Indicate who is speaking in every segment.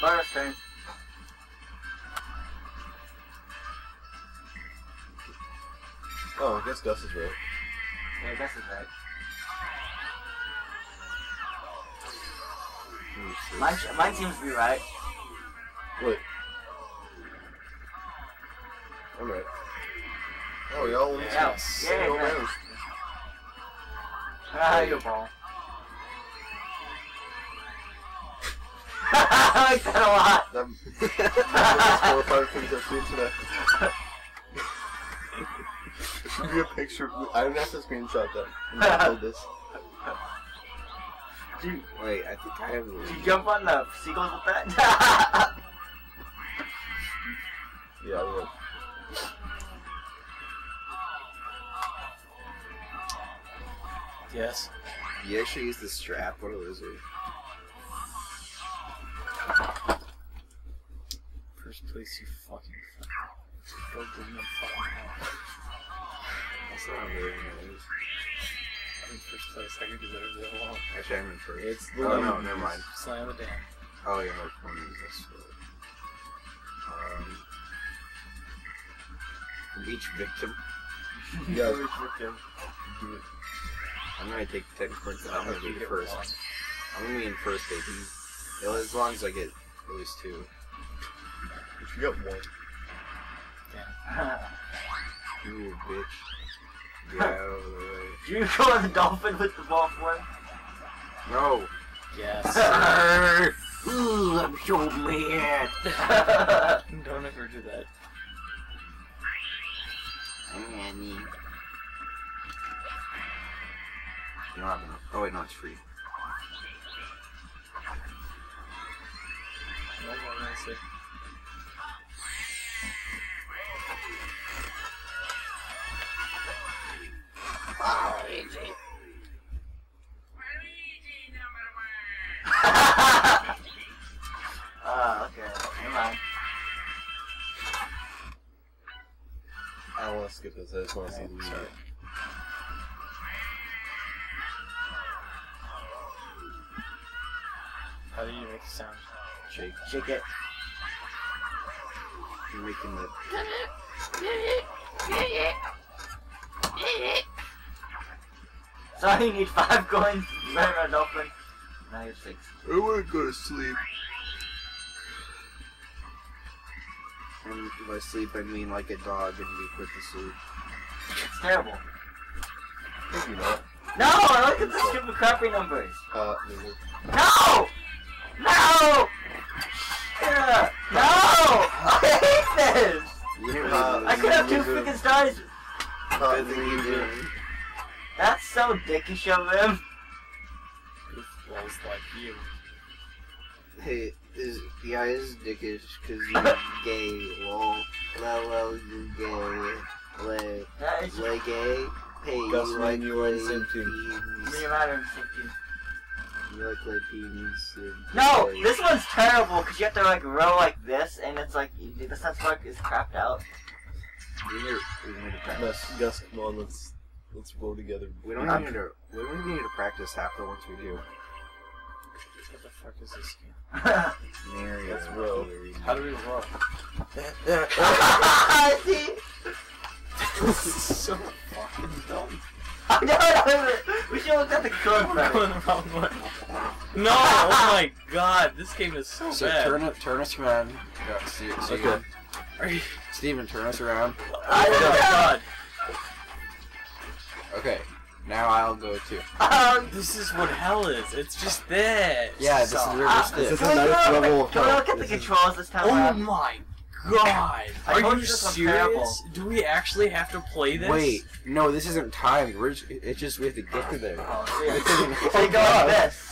Speaker 1: Bonus turn.
Speaker 2: Oh, I guess Gus is right.
Speaker 1: Yeah, I guess it's right. Mine, mine seems to be right.
Speaker 2: Wait. I'm right. Oh, y'all won
Speaker 1: Yeah.
Speaker 2: this
Speaker 1: Yeah,
Speaker 2: single
Speaker 1: yeah. Ah, you ball. I like that a lot.
Speaker 2: That, that four or five things I've seen today. It should be a picture. Of, I didn't have to screenshot that. and upload this.
Speaker 1: Did you,
Speaker 3: Wait, I think I have the
Speaker 1: did you jump on the seagulls with that?
Speaker 2: Yeah, I will.
Speaker 4: Yes.
Speaker 3: You actually use the strap? What a loser.
Speaker 4: First place, you fucking. Go bring them fucking hell.
Speaker 3: That's not very nice.
Speaker 4: I'm in first place. I can do whatever I.
Speaker 3: Actually, I'm in first.
Speaker 2: It's
Speaker 3: oh, no, never mind.
Speaker 4: Slam it down.
Speaker 3: Oh, yeah, no, one is this. Um, from each victim,
Speaker 2: Yeah.
Speaker 1: Victim.
Speaker 3: I'm gonna take 10 points and I'm gonna be first.
Speaker 4: one.
Speaker 3: I'm gonna be in first, baby. As long as I get at least two.
Speaker 2: You got one.
Speaker 4: Damn.
Speaker 3: You a bitch. Get out of the way.
Speaker 1: Did you the dolphin with the ball for him?
Speaker 3: No!
Speaker 4: Yes.
Speaker 3: Ooh, I'm so mad!
Speaker 4: Don't ever do that.
Speaker 3: Annie. You don't have enough. Oh, wait, no, it's free.
Speaker 4: No more honestly.
Speaker 1: uh, okay. Never mind.
Speaker 2: I don't want to skip this. I just want to see the
Speaker 4: Sorry. How do you make a sound?
Speaker 3: Shake.
Speaker 1: Shake it.
Speaker 3: You're making the.
Speaker 1: So you need five coins. Better a dolphin. Now you're six.
Speaker 3: I wanna go to sleep. And by sleep, I mean like a dog and we put to sleep.
Speaker 1: It's terrible.
Speaker 2: Maybe not.
Speaker 1: No, I look at the stupid crappy numbers.
Speaker 2: Uh, maybe.
Speaker 1: No! No! Yeah. No! I hate this!
Speaker 3: You
Speaker 2: Uh,
Speaker 1: I could have two freaking stars.
Speaker 2: Uh,
Speaker 1: That's so dickish of him.
Speaker 4: Goofballs like you.
Speaker 3: Hey, is yeah, it's dickish because you're gay. Lol. Lol, lol, you're gay. Lay,
Speaker 1: That is
Speaker 3: lay gay. Hey,
Speaker 2: Gus,
Speaker 3: you like
Speaker 2: you are in the
Speaker 3: lay
Speaker 2: same team.
Speaker 3: penis.
Speaker 1: me and Adam thinking.
Speaker 3: You like lay penis.
Speaker 1: No,
Speaker 3: gay.
Speaker 1: this one's terrible because you have to like row like this, and it's like the sense mark is crapped out.
Speaker 3: We need, we need to.
Speaker 2: Gus, Gus, come on, let's let's roll together.
Speaker 3: We don't even need to. We don't even need to practice half the ones we do.
Speaker 4: What the fuck is this game?
Speaker 3: Mary,
Speaker 2: Let's row.
Speaker 4: How do we roll?
Speaker 1: See?
Speaker 4: this is so fucking dumb.
Speaker 1: I know, We should look at the code
Speaker 4: I'm
Speaker 1: better.
Speaker 4: going the wrong way. No! Oh my god, this game is so,
Speaker 3: So
Speaker 4: bad.
Speaker 3: turn it, turn us around. Yeah, see, see
Speaker 2: Okay.
Speaker 4: Are you?
Speaker 3: Steven, turn us around.
Speaker 1: I
Speaker 4: Oh my
Speaker 1: know.
Speaker 4: god.
Speaker 3: Okay, now I'll go too.
Speaker 1: Um,
Speaker 4: This is what hell is. It's just this.
Speaker 3: Yeah, this is
Speaker 4: So-
Speaker 3: River
Speaker 1: Ah,
Speaker 3: Styx.
Speaker 2: This is
Speaker 1: can we
Speaker 2: a nice
Speaker 1: look at
Speaker 2: level
Speaker 1: the-
Speaker 2: of
Speaker 1: Can we look at the
Speaker 2: is-
Speaker 1: controls this time
Speaker 4: Oh
Speaker 1: around?
Speaker 4: my god.
Speaker 1: I
Speaker 4: Are
Speaker 1: told
Speaker 4: you
Speaker 1: you this
Speaker 4: serious? Do we actually have to play this?
Speaker 3: Wait, no, this isn't timed. We're just, it's just we have to get to there.
Speaker 1: Oh, yeah. So you go like this.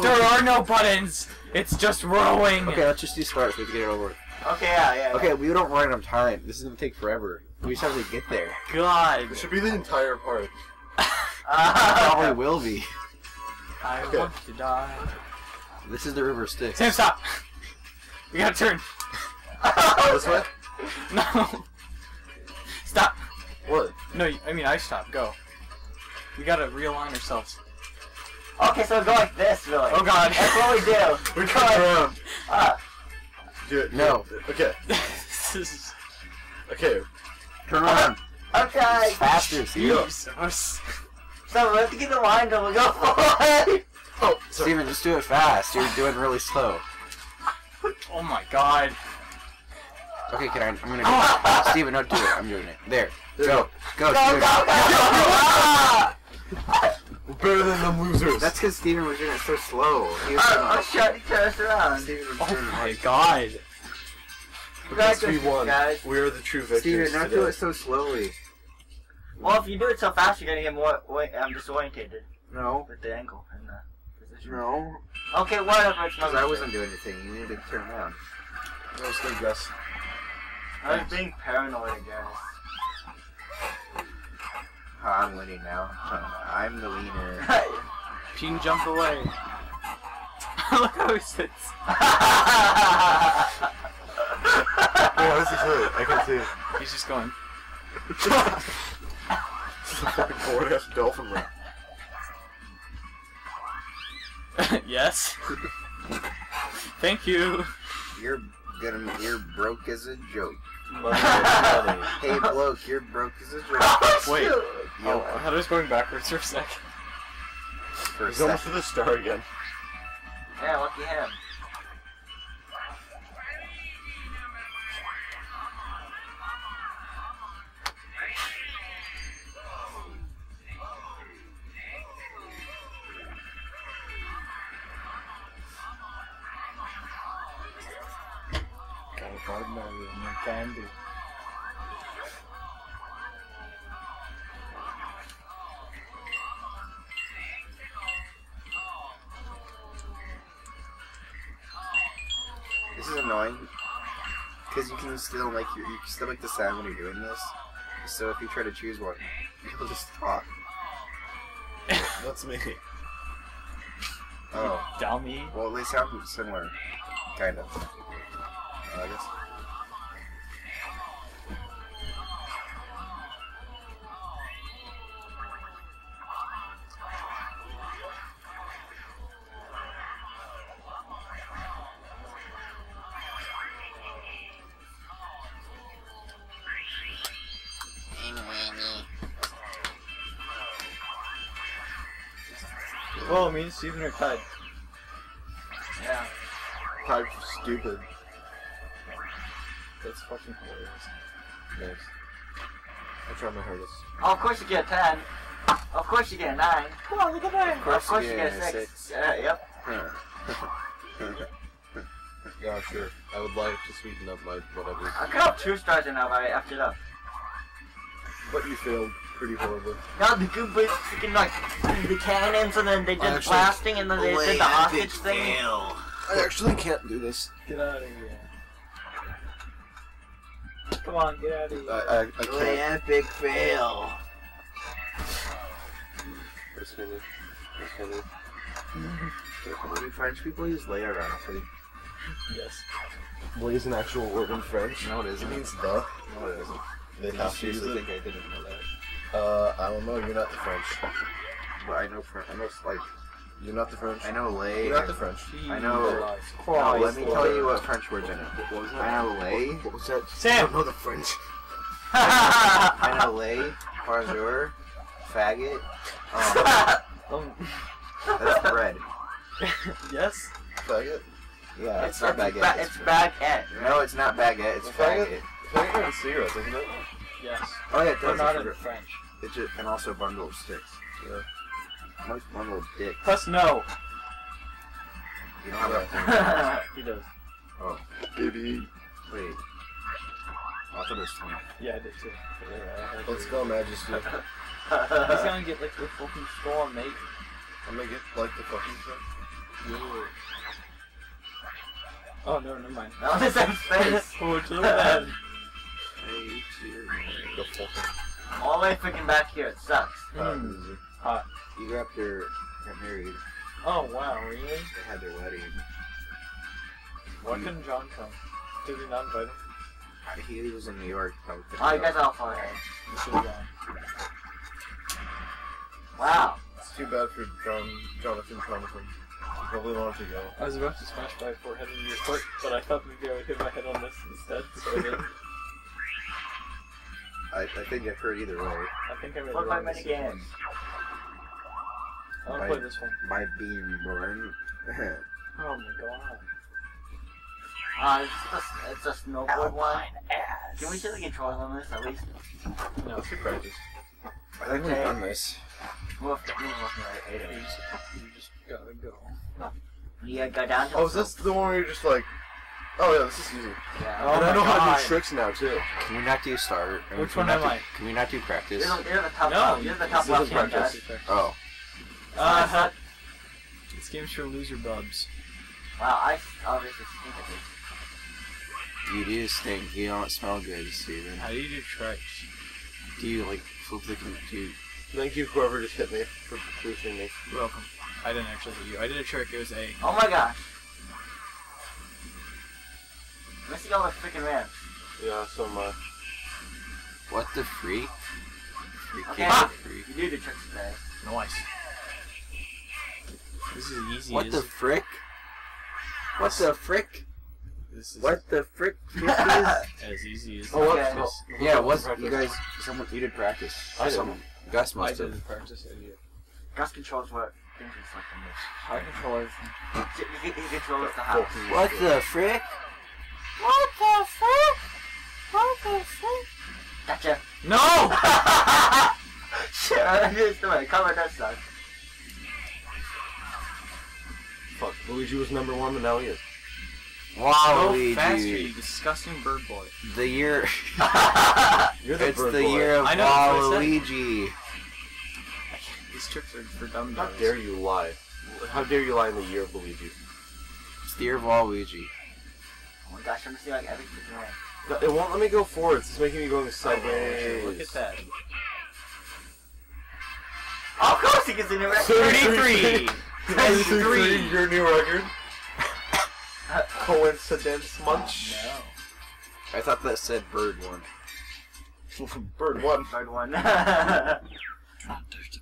Speaker 4: There are no buttons. It's just rowing.
Speaker 3: Okay, let's just do starts. We have to get it over.
Speaker 1: Okay, yeah, yeah.
Speaker 3: Okay, we don't run out of time. This is gonna take forever. We just have to get there.
Speaker 4: God.
Speaker 2: This should be the entire part.
Speaker 1: Uh,
Speaker 3: Probably will be.
Speaker 4: I
Speaker 2: Okay.
Speaker 4: want to die.
Speaker 3: This is the River Styx.
Speaker 4: Sam, stop. We gotta turn.
Speaker 2: This way?
Speaker 4: No. Stop.
Speaker 2: What?
Speaker 4: No, I mean I stop. Go. We gotta realign ourselves.
Speaker 1: okay, so go like this, really.
Speaker 4: Oh god.
Speaker 1: That's what we do.
Speaker 2: We come around.
Speaker 1: Uh,
Speaker 2: Do it. do
Speaker 3: No.
Speaker 2: it. Okay.
Speaker 4: this is.
Speaker 2: Okay.
Speaker 3: Turn around.
Speaker 1: Okay.
Speaker 3: Faster, Steven.
Speaker 4: So s-
Speaker 1: So we have to get the line till we go forward.
Speaker 2: Oh, sorry.
Speaker 3: Steven, just do it fast. You're doing really slow.
Speaker 4: Oh my god.
Speaker 3: Okay, can I? I'm gonna go. Steven, don't do it. I'm doing it. There.
Speaker 2: There
Speaker 3: Go. Go,
Speaker 1: Go,
Speaker 3: Steven.
Speaker 1: go, go!
Speaker 2: We're better than them losers.
Speaker 3: That's because Steven was doing it so slow. He was
Speaker 1: Oh, oh shit, he turned us around.
Speaker 3: Steven was
Speaker 4: Oh my
Speaker 3: like-
Speaker 4: god.
Speaker 2: Because we won.
Speaker 1: guys.
Speaker 2: We are the true victors
Speaker 3: Steven, don't
Speaker 2: today.
Speaker 3: do it so slowly.
Speaker 1: Well, if you do it so fast, you're gonna get more wa- um, disorientated
Speaker 3: No.
Speaker 1: with the angle and the position.
Speaker 3: No.
Speaker 1: Okay, whatever. It's
Speaker 3: Because
Speaker 1: not
Speaker 3: I wasn't doing anything. You needed to turn around.
Speaker 2: No, stay Gus.
Speaker 1: I was being paranoid, I guess.
Speaker 3: Oh, I'm winning now. I'm the wiener.
Speaker 4: Ping jumped away. Look how he sits.
Speaker 2: Wait, how does he it? I can see it.
Speaker 4: He's just going.
Speaker 2: It's a fucking bored ass dolphin run.
Speaker 4: yes. Thank you.
Speaker 3: You're gonna. You're broke as a joke.
Speaker 2: Money, money.
Speaker 3: Hey, bloke, you're broke as a joke.
Speaker 4: Wait.
Speaker 3: Oh, Yo,
Speaker 4: Oh, I thought I was going backwards for a second.
Speaker 3: for a
Speaker 2: He's almost to the star again.
Speaker 1: yeah, lucky him.
Speaker 4: Candy.
Speaker 3: This is annoying. Because you can still make your, you can still make the sound when you're doing this. So if you try to choose one, you'll just talk.
Speaker 2: That's me.
Speaker 3: Oh.
Speaker 4: Dummy.
Speaker 3: Well, they sound similar. Kind of. Uh, I guess.
Speaker 4: Well, me and Steven are tied.
Speaker 1: Yeah.
Speaker 2: Type stupid.
Speaker 4: That's fucking hilarious.
Speaker 2: Nice. I try my hardest.
Speaker 1: Oh, of course you get a 10. Of course you get a 9. Come on, look at that. Of
Speaker 3: course
Speaker 1: course,
Speaker 3: you
Speaker 1: you
Speaker 3: get
Speaker 1: get
Speaker 3: a
Speaker 1: a 6. Yeah, yep.
Speaker 2: Yeah, sure. I would like to sweeten up my whatever.
Speaker 1: I could have 2 stars in now, but I effed it up.
Speaker 2: But you failed pretty horribly.
Speaker 1: No, the Goombas freaking like the cannons and then they did
Speaker 2: I actually-
Speaker 1: blasting and then they did the hostage thing.
Speaker 2: I actually can't do this.
Speaker 4: Get out of here. Come on, get out of here.
Speaker 2: I, I, I can't.
Speaker 3: epic fail.
Speaker 2: Where's Henry? Where's Henry?
Speaker 3: Do French people use lay around for
Speaker 4: yes.
Speaker 2: Well, is an actual word in French.
Speaker 3: No, it
Speaker 2: It
Speaker 3: isn't.
Speaker 2: means the.
Speaker 3: No, it isn't.
Speaker 2: They
Speaker 3: I
Speaker 2: have to use
Speaker 3: seriously
Speaker 2: it.
Speaker 3: think I didn't know that.
Speaker 2: Uh, I don't know. You're not the French.
Speaker 3: But I know French. I know like
Speaker 2: You're not the French.
Speaker 3: I know lay.
Speaker 2: You're not the French.
Speaker 3: I know. No, let me tell you what French words I know.
Speaker 2: What was
Speaker 3: I know lay.
Speaker 2: What was that?
Speaker 4: Sam!
Speaker 2: I don't know the French.
Speaker 3: I know lay. Parjour. Faggot. Um, that's bread.
Speaker 4: yes?
Speaker 2: Faggot.
Speaker 3: Yeah,
Speaker 1: it's,
Speaker 3: it's not baguette.
Speaker 1: ba- it's baguette.
Speaker 3: No, it's not baguette. It's
Speaker 2: Faggot?
Speaker 3: faggot.
Speaker 2: Faggot is cigarettes, isn't it?
Speaker 4: Yes.
Speaker 3: Oh yeah, it
Speaker 4: But
Speaker 3: does.
Speaker 4: not in. French.
Speaker 3: It's just, and also bundle of sticks.
Speaker 2: Yeah.
Speaker 3: Most bundle of dick.
Speaker 4: Plus, no.
Speaker 3: You don't have that.
Speaker 4: He does. Oh.
Speaker 2: Baby.
Speaker 3: Wait. Oh, I thought it was twenty.
Speaker 4: Yeah, I did too. Yeah, I
Speaker 2: Let's go, Majesty.
Speaker 4: He's gonna get like the fucking storm, mate.
Speaker 2: I'm gonna get like the fucking stuff.
Speaker 4: Yeah. Oh no, never mind.
Speaker 1: That was his face.
Speaker 4: Forward to the bed.
Speaker 3: Hey, cheers.
Speaker 2: Go fucking.
Speaker 1: All the way freaking back here. It sucks.
Speaker 2: Uh,
Speaker 4: Hmm.
Speaker 2: loser.
Speaker 3: You got their got married.
Speaker 4: Oh wow, really?
Speaker 3: They had their wedding.
Speaker 4: Why couldn't John come? Did we not invite him?
Speaker 3: He was in New York. Probably couldn't
Speaker 1: Oh, you
Speaker 3: go.
Speaker 1: guys all fine.
Speaker 4: We should have gone.
Speaker 1: Wow.
Speaker 2: It's too bad for John, Jonathan Jonathan. Probably don't to go.
Speaker 4: I was about to smash my forehead into your foot, but I thought maybe I would hit my head on this instead, so I didn't.
Speaker 3: I, I think I've heard either way.
Speaker 4: I think I made the
Speaker 1: Four
Speaker 4: wrong
Speaker 1: five many
Speaker 4: decision.
Speaker 1: games.
Speaker 4: I'll
Speaker 3: Right.
Speaker 4: play this one.
Speaker 3: My being born.
Speaker 4: Oh my god.
Speaker 1: Uh, it's a, it's a snowboard one. Can we see the controls on this at least?
Speaker 4: No.
Speaker 2: Let's get practice.
Speaker 3: I think we've done this.
Speaker 1: We'll have to, we'll have to
Speaker 4: You just, you just gotta go.
Speaker 1: You gotta go down to
Speaker 2: Oh, is this the one where you're just like, oh yeah, this is easy.
Speaker 1: Yeah.
Speaker 4: Oh
Speaker 2: and I
Speaker 4: my
Speaker 2: know how to do tricks now too.
Speaker 3: Can we not do start? I mean,
Speaker 4: Which
Speaker 3: can we
Speaker 4: one
Speaker 3: not
Speaker 4: am
Speaker 3: do-
Speaker 4: I?
Speaker 3: Can we not do practice?
Speaker 1: You're the, you're the top
Speaker 4: No,
Speaker 1: left. You're the top
Speaker 2: this
Speaker 1: left hand,
Speaker 2: practice.
Speaker 1: guys.
Speaker 3: Oh.
Speaker 4: Uh, huh. this game's for loser bubs.
Speaker 1: Wow, I obviously stink at this.
Speaker 3: You do stink. You don't smell good, Steven.
Speaker 4: How do you do tricks?
Speaker 3: Do you like flip the com- do
Speaker 2: Thank you, whoever just hit me for boosting me.
Speaker 4: You're welcome. I didn't actually hit you. I did a trick. It was a.
Speaker 1: Oh my gosh. Missing all the freaking ramps.
Speaker 2: Yeah, so am I.
Speaker 3: What the freak? Freaking
Speaker 1: Okay.
Speaker 3: freak.
Speaker 1: You do the tricks today.
Speaker 4: Nice. This is easy.
Speaker 3: What the frick? What the frick?
Speaker 4: This is
Speaker 3: What the frick?
Speaker 4: as easy as.
Speaker 2: Oh, what?
Speaker 1: Okay.
Speaker 2: Oh,
Speaker 3: yeah, what's you guys? Someone you did practice.
Speaker 2: I didn't.
Speaker 3: Someone- Gus
Speaker 4: I
Speaker 3: must
Speaker 4: did
Speaker 3: have.
Speaker 4: the practice idiot.
Speaker 1: Gus controls what dangerous like the most.
Speaker 4: I control everything.
Speaker 1: He, he, he controls the house.
Speaker 3: What the frick? What the frick? What the frick?
Speaker 1: Gotcha.
Speaker 4: No!
Speaker 1: Shit, I just the way. Cover that suck.
Speaker 2: Fuck, Luigi was number one, and now he is.
Speaker 3: Wow,
Speaker 4: Go faster, you disgusting bird boy.
Speaker 3: The year.
Speaker 2: You're the
Speaker 3: it's
Speaker 2: bird
Speaker 3: the
Speaker 2: boy.
Speaker 3: year of
Speaker 4: I know, that's what I said.
Speaker 3: Waluigi.
Speaker 4: These tricks are for dumb
Speaker 2: How dare you lie? How dare you lie in the year of Luigi?
Speaker 3: It's the year of Waluigi.
Speaker 1: Oh my gosh, I'm missing like every freaking ramp.
Speaker 2: No, it won't let me go forwards. It's making me go sideways.
Speaker 4: Look at that.
Speaker 1: Oh, of course he gets a new record.
Speaker 4: 33!
Speaker 2: 33, your new record. Coincidence much?
Speaker 4: Oh, no.
Speaker 3: I thought that said bird one.
Speaker 2: Bird one.
Speaker 1: Bird one.
Speaker 3: There's the